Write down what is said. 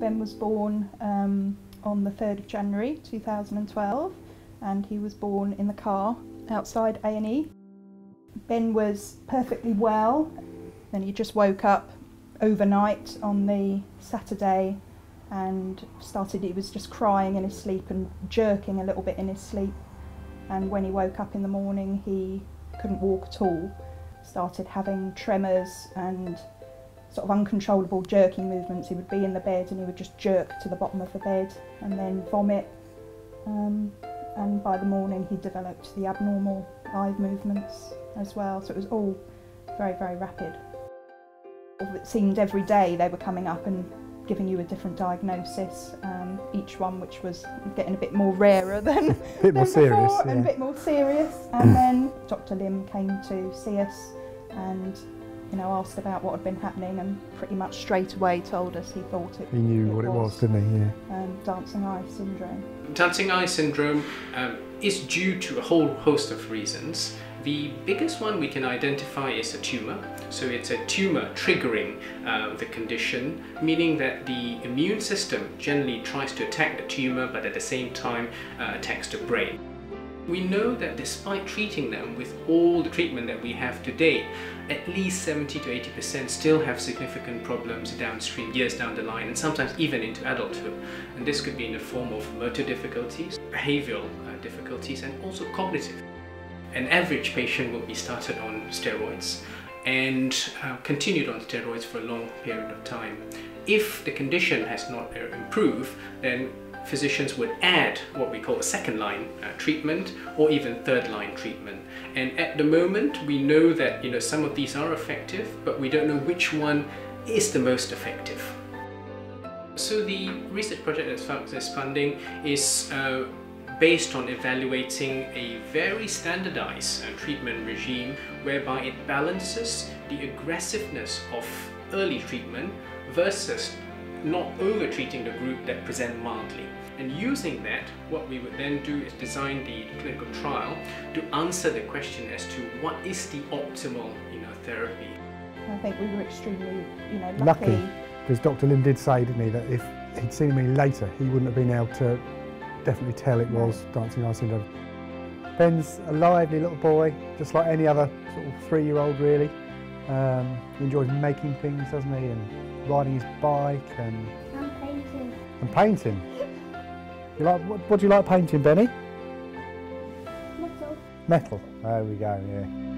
Ben was born um, on the 3rd of January 2012 and he was born in the car outside A&E. Ben was perfectly well then he just woke up overnight on the Saturday and started he was just crying in his sleep and jerking a little bit in his sleep and when he woke up in the morning he couldn't walk at all started having tremors and sort of uncontrollable jerking movements. He would be in the bed and he would just jerk to the bottom of the bed and then vomit. Um, and by the morning he developed the abnormal eye movements as well. So it was all very, very rapid. It seemed every day they were coming up and giving you a different diagnosis, um, each one which was getting a bit more rarer than, a bit more than serious, before, yeah. and a bit more serious. And then Dr. Lim came to see us and you know asked about what had been happening and pretty much straight away told us he thought it He knew what it was, didn't he? Yeah. um, dancing eye syndrome. Dancing eye syndrome um, is due to a whole host of reasons. The biggest one we can identify is a tumor. So it's a tumor triggering uh, the condition, meaning that the immune system generally tries to attack the tumor but at the same time uh, attacks the brain. We know that despite treating them with all the treatment that we have today, at least 70 to 80% still have significant problems downstream, years down the line, and sometimes even into adulthood. And this could be in the form of motor difficulties, behavioral uh, difficulties, and also cognitive. An average patient will be started on steroids and uh, continued on steroids for a long period of time. If the condition has not uh, improved, then physicians would add what we call a second line uh, treatment or even third line treatment. And at the moment, we know that you know some of these are effective, but we don't know which one is the most effective. So the research project that Sparks funding is uh, based on evaluating a very standardized uh, treatment regime whereby it balances the aggressiveness of early treatment versus not over-treating the group that present mildly. And using that, what we would then do is design the clinical trial to answer the question as to what is the optimal you know, therapy. I think we were extremely, you know, Lucky. lucky. Because Dr. Lim did say, didn't he, that if he'd seen me later, he wouldn't have been able to definitely tell it was dancing eye syndrome. Ben's a lively little boy, just like any other sort of three-year-old really. Um, he enjoys making things, doesn't he, and riding his bike and, I'm painting. and painting. You like what, what do you like painting, Benny? Metal. Metal. There we go. Yeah.